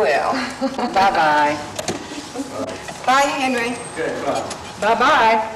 well. Bye-bye. Bye, Henry. Bye-bye.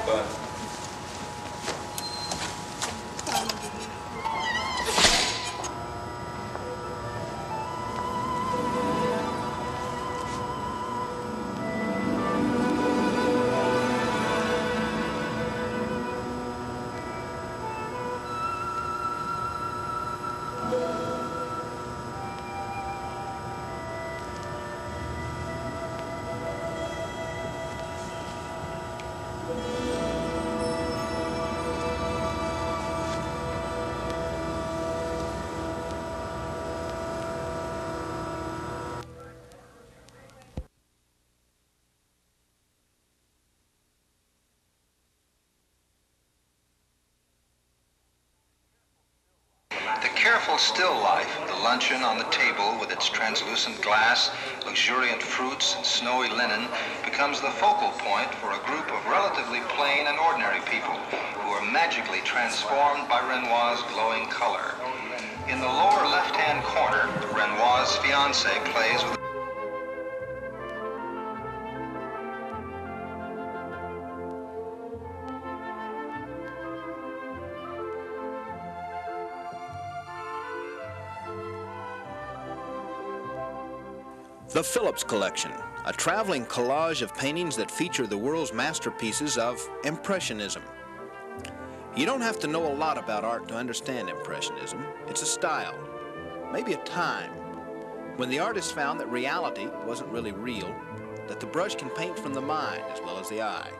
Careful still life, the luncheon on the table with its translucent glass, luxuriant fruits, and snowy linen, becomes the focal point for a group of relatively plain and ordinary people who are magically transformed by Renoir's glowing color. In the lower left-hand corner, Renoir's fiancée plays with The Phillips Collection, a traveling collage of paintings that feature the world's masterpieces of Impressionism. You don't have to know a lot about art to understand Impressionism. It's a style, maybe a time, when the artist found that reality wasn't really real, that the brush can paint from the mind as well as the eye,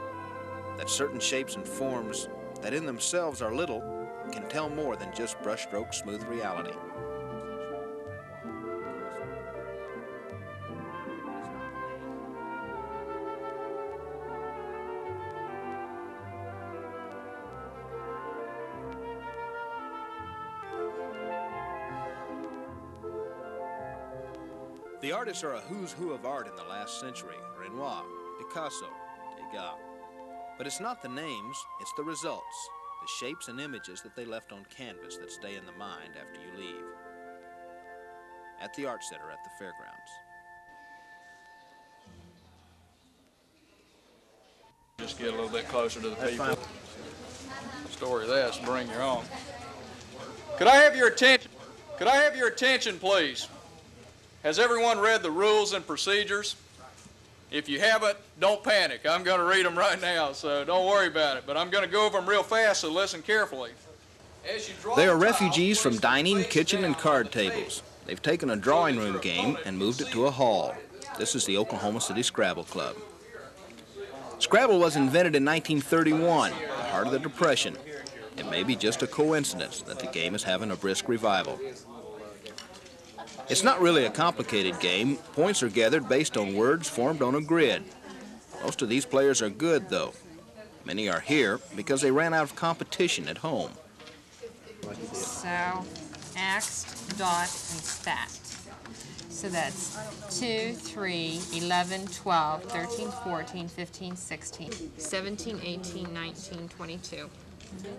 that certain shapes and forms that in themselves are little can tell more than just brushstroke smooth reality. Artists are a who's who of art in the last century Renoir, Picasso, Degas. But it's not the names, it's the results, the shapes and images that they left on canvas that stay in the mind after you leave. At the Art Center at the fairgrounds. Just get a little bit closer to the people. Story of that's bring your own. Could I have your attention? Could I have your attention, please? Has everyone read the rules and procedures? If you haven't, don't panic. I'm going to read them right now, so don't worry about it. But I'm going to go over them real fast, so listen carefully. As you draw They are refugees from dining, kitchen, and card on the table. tables. They've taken a drawing room game and moved it to a hall. This is the Oklahoma City Scrabble Club. Scrabble was invented in 1931, the heart of the Depression. It may be just a coincidence that the game is having a brisk revival. It's not really a complicated game. Points are gathered based on words formed on a grid. Most of these players are good, though. Many are here because they ran out of competition at home. So, axe, dot, and spat. So that's 2, 3, 11, 12, 13, 14, 15, 16, 17, 18, 19, 22.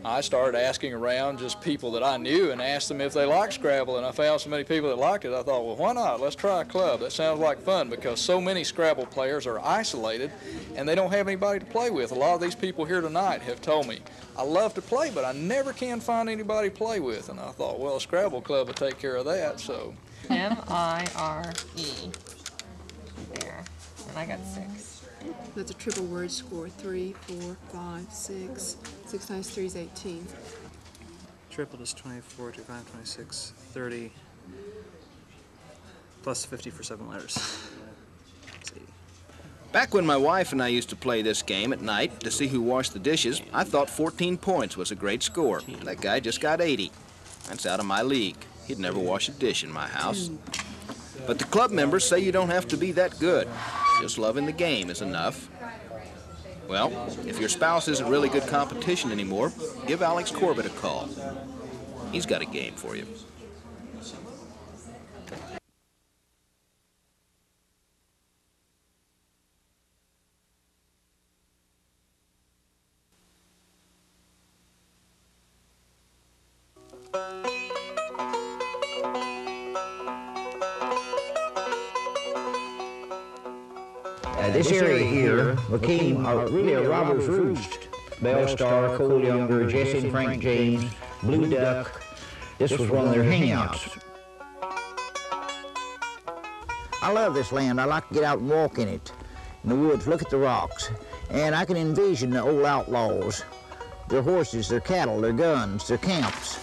I started asking around just people that I knew and asked them if they liked Scrabble, and I found so many people that liked it. I thought, well, why not? Let's try a club. That sounds like fun because so many Scrabble players are isolated and they don't have anybody to play with. A lot of these people here tonight have told me, I love to play, but I never can find anybody to play with. And I thought, well, a Scrabble club would take care of that. So M I R E. There. And I got six. That's a triple word score. Three, four, five, six. Six times three is 18. Triple is 24, 25, 26, 30, plus 50 for seven letters. That's 80. Back when my wife and I used to play this game at night to see who washed the dishes, I thought 14 points was a great score. That guy just got 80. That's out of my league. He'd never wash a dish in my house. But the club members say you don't have to be that good. Just loving the game is enough. Well, if your spouse isn't really good competition anymore, give Alex Corbett a call. He's got a game for you. Uh, a, really a robber's roost. Belle Starr, Cole Younger, Jesse and Frank James, Blue Duck. This was one of their hangouts. I love this land. I like to get out and walk in it, in the woods, look at the rocks. And I can envision the old outlaws, their horses, their cattle, their guns, their camps.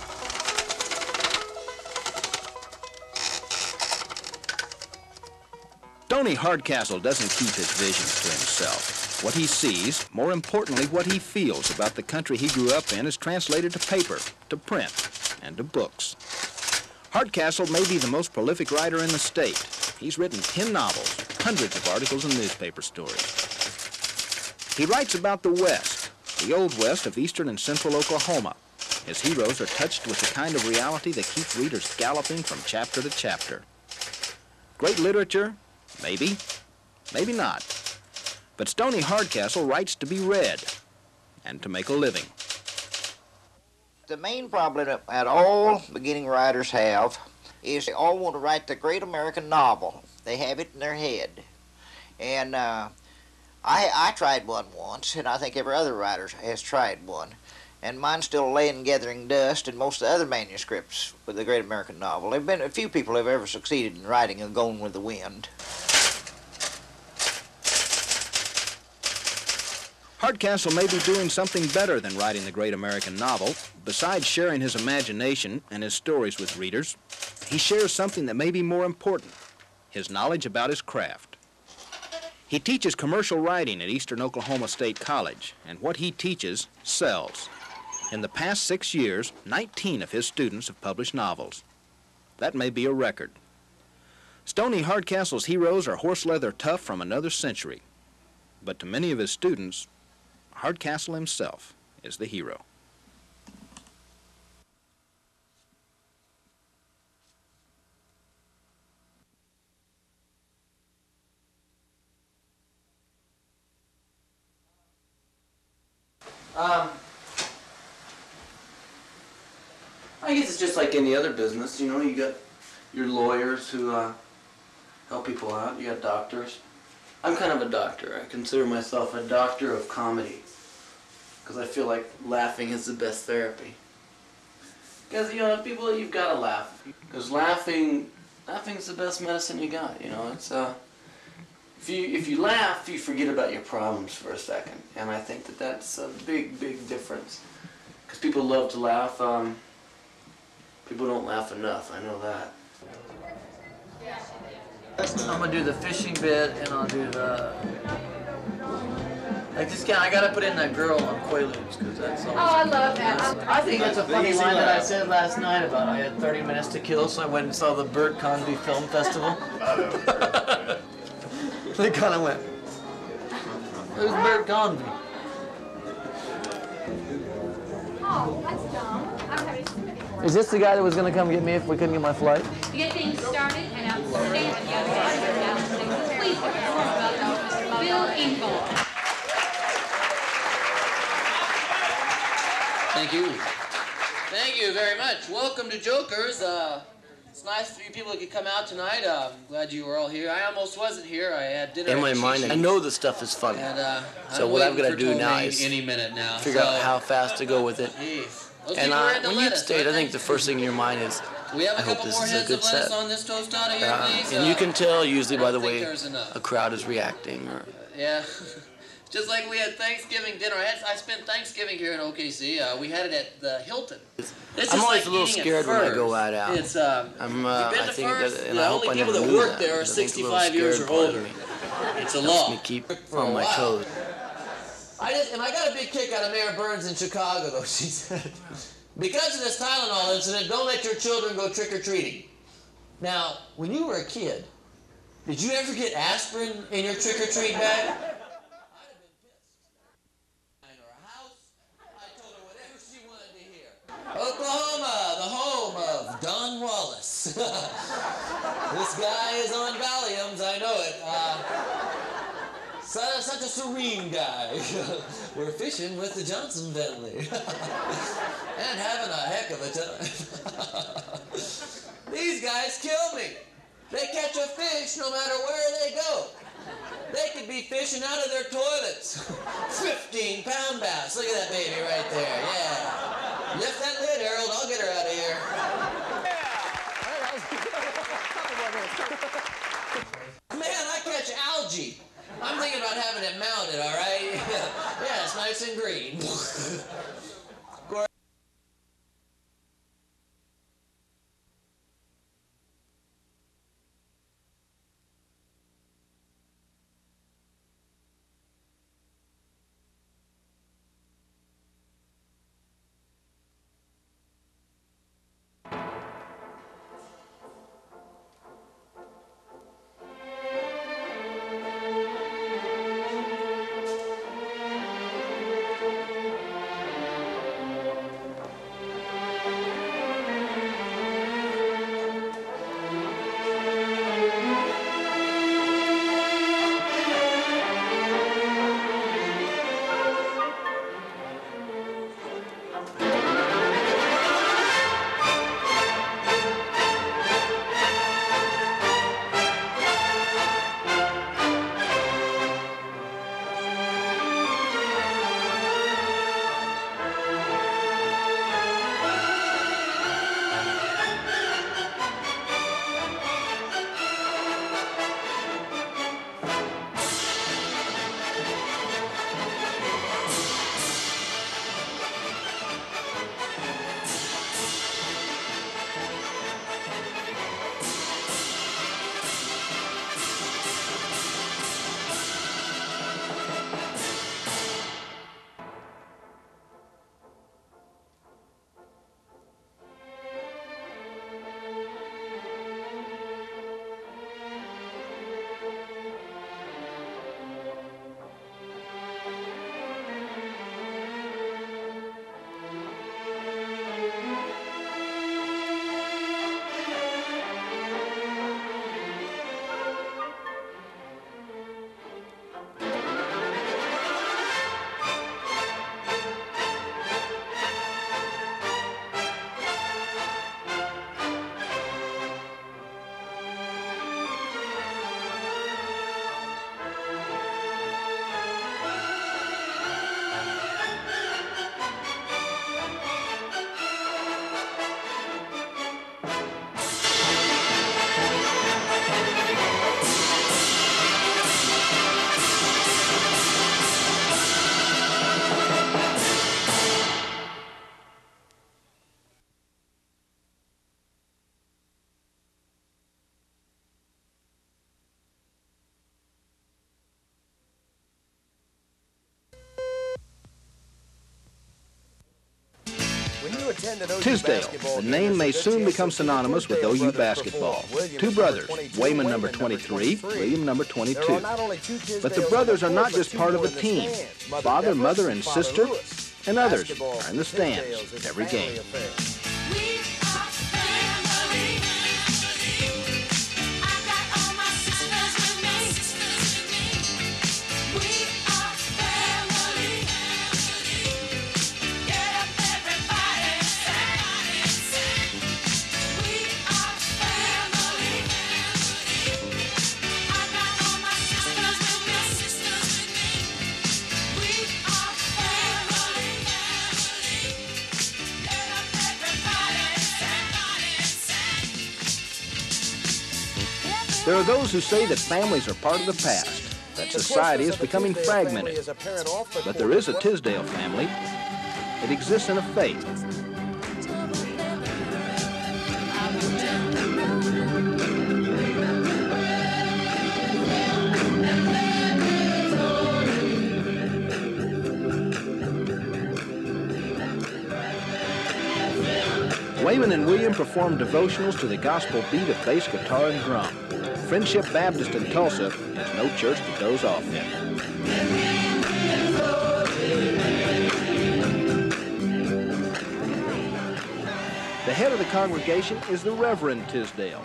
Stoney Hardcastle doesn't keep his visions to himself. What he sees, more importantly, what he feels about the country he grew up in is translated to paper, to print, and to books. Hardcastle may be the most prolific writer in the state. He's written 10 novels, hundreds of articles and newspaper stories. He writes about the West, the Old West of eastern and central Oklahoma. His heroes are touched with the kind of reality that keeps readers galloping from chapter to chapter. Great literature, Maybe, maybe not. But Stoney Hardcastle writes to be read and to make a living. The main problem that all beginning writers have is they all want to write the great American novel. They have it in their head. And uh, I, I tried one once, and I think every other writer has tried one. And mine's still laying gathering dust, and most of the other manuscripts with the great American novel. There have been a few people have ever succeeded in writing a Gone with the Wind. Hardcastle may be doing something better than writing the great American novel. Besides sharing his imagination and his stories with readers, he shares something that may be more important, his knowledge about his craft. He teaches commercial writing at Eastern Oklahoma State College, and what he teaches sells. In the past six years, 19 of his students have published novels. That may be a record. Stoney Hardcastle's heroes are horse leather tough from another century. But to many of his students, Hardcastle himself is the hero. Um, I guess it's just like any other business. You know, you got your lawyers who uh, help people out. You got doctors. I'm kind of a doctor. I consider myself a doctor of comedy because I feel like laughing is the best therapy. Because you know, people, you've got to laugh. Because laughing, laughing's the best medicine you got. You know, it's uh, if you if you laugh, you forget about your problems for a second, and I think that that's a big, big difference. Because people love to laugh. Um, people don't laugh enough. I know that. I'm gonna do the fishing bit, and I'll do the like this guy, I gotta put in that girl on Quaaludes because that's. Oh, I love that. I think that's a funny line that I said last night about I had 30 minutes to kill, so I went and saw the Bert Convy Film Festival. they kind of went. Who's Bert Convy? Oh, that's dumb. I don't have any sympathy for it. Is this the guy that was gonna come get me if we couldn't get my flight? And outstanding, please welcome Bill Engvall. Thank you. Thank you very much. Welcome to Jokers. Uh, it's nice for you people that could come out tonight. Uh, I'm glad you were all here. I almost wasn't here. I had dinner. In my mind, I know the stuff is funny. And, uh, so I'm what I've got to do now is any minute now. figure So- out how fast to go with it. Jeez. Those And uh, when you lettuce, state, I think the first thing in your mind is, We have a I hope this more is a good of set. on this toast out of here, Uh, and you can tell usually by the way a crowd is reacting. Or Yeah. Just like we had Thanksgiving dinner. I, had, I spent Thanksgiving here in OKC. Uh, we had it at the Hilton. I'm always like a little scared when I go out out. It's um. I'm, uh, I think Furs? that, and the I hope only I people that work that. there are I think it's a little 65 years or scared part of older. It's a law. me keep on my toes. I just and I got a big kick out of Mayor Burns in Chicago though. She said, because of this Tylenol incident, don't let your children go trick or treating. Now, when you were a kid, did you ever get aspirin in your trick or treat bag? I'd have been pissed. I told her whatever she wanted to hear. Oklahoma, the home of Don Wallace. this guy is on Valiums, I know it. Uh, such, such a serene guy. We're fishing with the Johnson Bentley and having a heck of a time. These guys kill me. They catch a fish no matter where they go. They could be fishing out of their toilets. 15 pound bass. Look at that baby right there. Yeah. Lift that lid, Harold. I'll get her out of here. Man, I catch algae. I'm thinking about having it mounted, all right? yeah, it's nice and green. Tisdale. The name may soon become synonymous with OU basketball. Two brothers, Wayman number 23, William number 22. But the brothers are not just part of a team. Father, mother, and sister, and others are in the stands every game. There are those who say that families are part of the past, that society is becoming fragmented. But there is a Tisdale family. It exists in a faith. Wayman and William perform devotionals to the gospel beat of bass guitar and drum. Friendship Baptist in Tulsa is no church that goes off in. The head of the congregation is the Reverend Tisdale.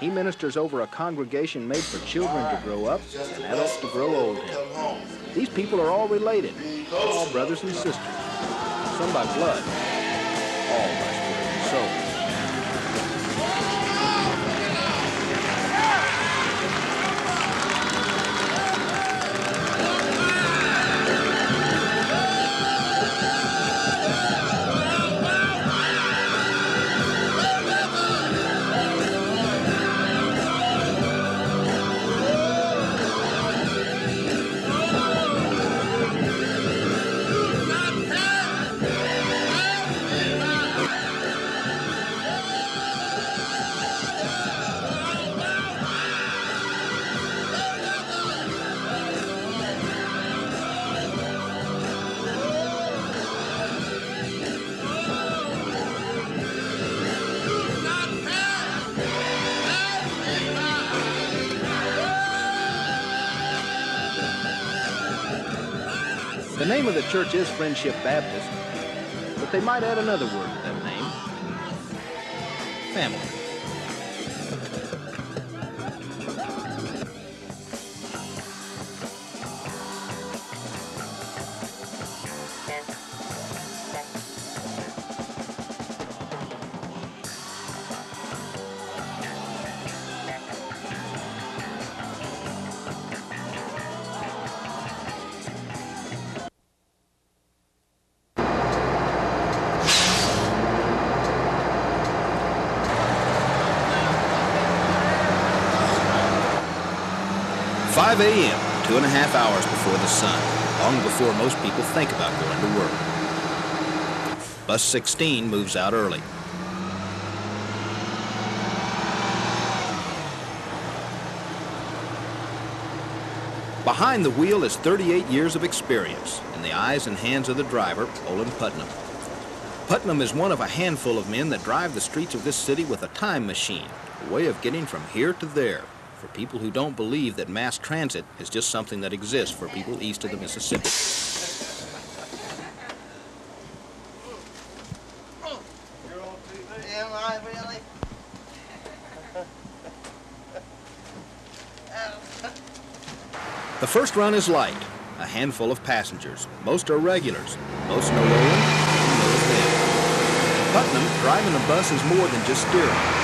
He ministers over a congregation made for children to grow up and adults to grow old in. These people are all related, all brothers and sisters, some by blood, name of the church is Friendship Baptist, but they might add another word to that name. Family. Five a.m., two and a half hours before the sun, long before most people think about going to work. Bus 16 moves out early. Behind the wheel is 38 years of experience in the eyes and hands of the driver, Olan Putnam. Putnam is one of a handful of men that drive the streets of this city with a time machine, a way of getting from here to there for people who don't believe that mass transit is just something that exists for people east of the Mississippi. Am I really? The first run is light, a handful of passengers. Most are regulars. Most know Olan, and knows them. Putnam driving a bus is more than just steering.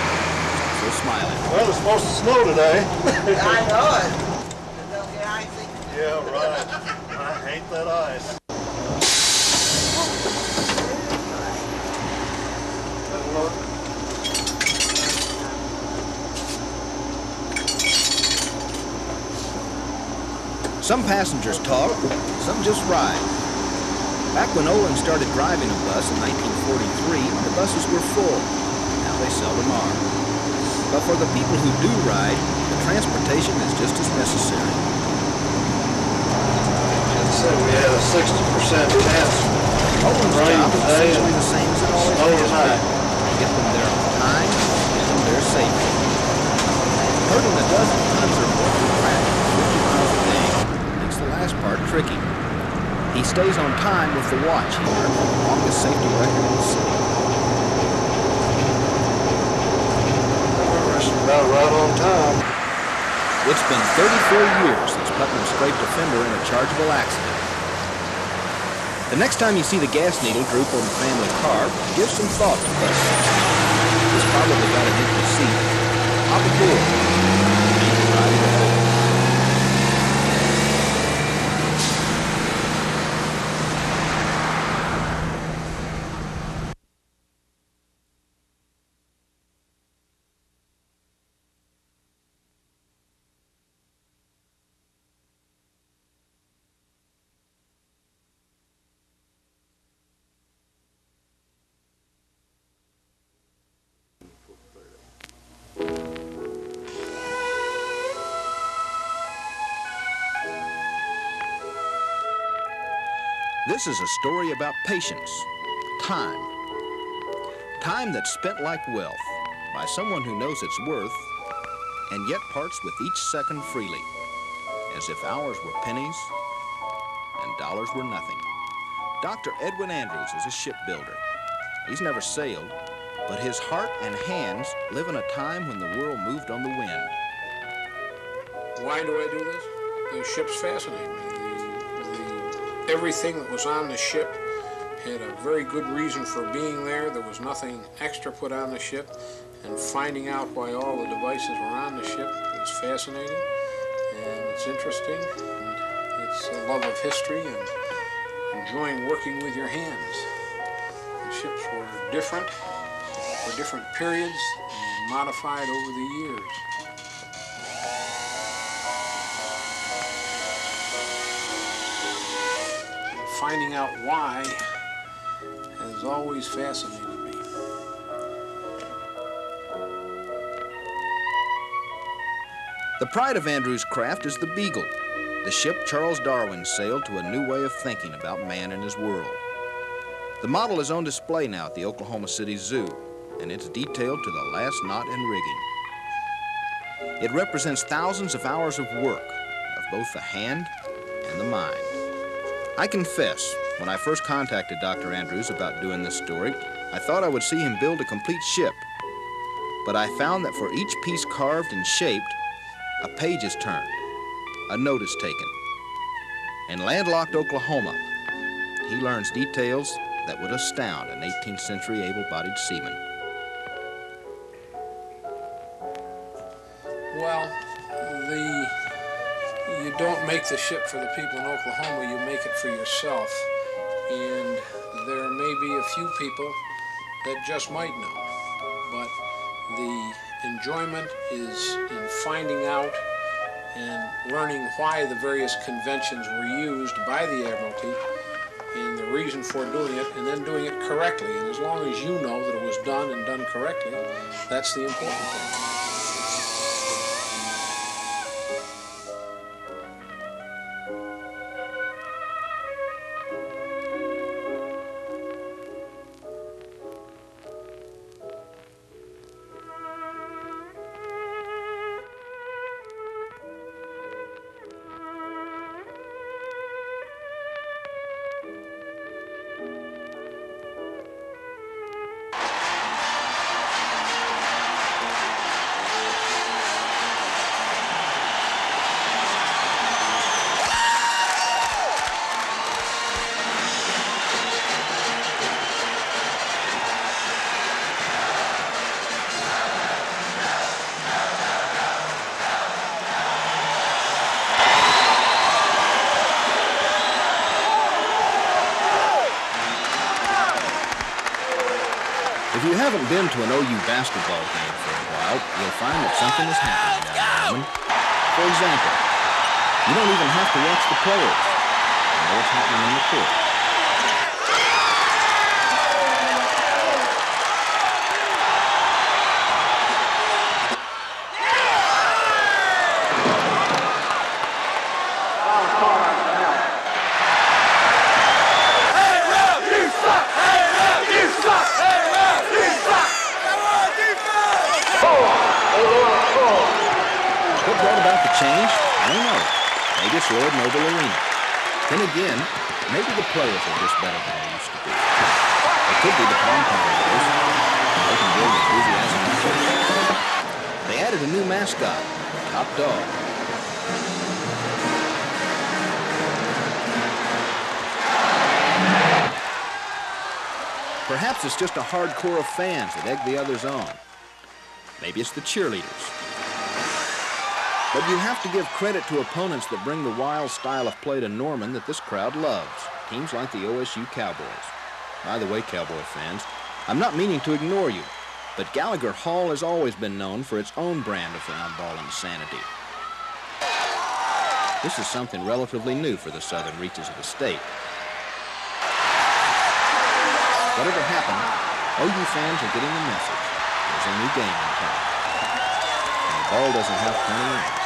So smiling. Well, it's supposed to snow today. I know it. Don't get icy. Yeah, right. I hate that ice. Some passengers talk, some just ride. Back when Olan started driving a bus in 1943, the buses were full. Now they seldom are. But for the people who do ride, the transportation is just as necessary. Said we had a sixty percent chance. Olan's Rain job is essentially the same as it always has been. Get them there on time, get them there safely. Herding a dozen tons or more of crap 50 miles a day makes the last part tricky. He stays on time with the watch he earned the longest safety record in the city. About right on time. It's been 34 years since Putnam scraped a fender in a chargeable accident. The next time you see the gas needle droop on the family car, give some thought to 16. It's probably got an empty seat. Hop aboard. This is a story about patience, time. Time that's spent like wealth by someone who knows its worth and yet parts with each second freely, as if hours were pennies and dollars were nothing. Dr. Edwin Andrews is a shipbuilder. He's never sailed, but his heart and hands live in a time when the world moved on the wind. Why do I do this? The ships fascinate me. Everything that was on the ship had a very good reason for being there. There was nothing extra put on the ship. And finding out why all the devices were on the ship was fascinating. And it's interesting. And it's a love of history and enjoying working with your hands. The ships were different for different periods and modified over the years. Finding out why has always fascinated me. The pride of Andrews' craft is the Beagle, the ship Charles Darwin sailed to a new way of thinking about man and his world. The model is on display now at the Oklahoma City Zoo, and it's detailed to the last knot and rigging. It represents thousands of hours of work of both the hand and the mind. I confess, when I first contacted Dr. Andrews about doing this story, I thought I would see him build a complete ship. But I found that for each piece carved and shaped, a page is turned, a note is taken. In landlocked Oklahoma, he learns details that would astound an 18th century able bodied seaman. Well, the don't make the ship for the people in Oklahoma, you make it for yourself. And there may be a few people that just might know. But the enjoyment is in finding out and learning why the various conventions were used by the Admiralty and the reason for doing it, and then doing it correctly. And as long as you know that it was done and done correctly, that's the important thing. Been to an OU basketball game for a while, you'll find that something is happening in For example, you don't even have to watch the players. You know what's happening on the court. I don't know. Maybe it's Lloyd Noble Arena. Then again, maybe the players are just better than they used to be. It could be the pom-pom boys. They can build enthusiasm and. They added a new mascot, Top Dog. Perhaps it's just a hardcore of fans that egg the others on. Maybe it's the cheerleaders. But you have to give credit to opponents that bring the wild style of play to Norman that this crowd loves. Teams like the OSU Cowboys. By the way, Cowboy fans, I'm not meaning to ignore you, but Gallagher Hall has always been known for its own brand of round-ball insanity. This is something relatively new for the southern reaches of the state. Whatever happened, OU fans are getting the message. There's a new game in town. And the ball doesn't have 20 rings.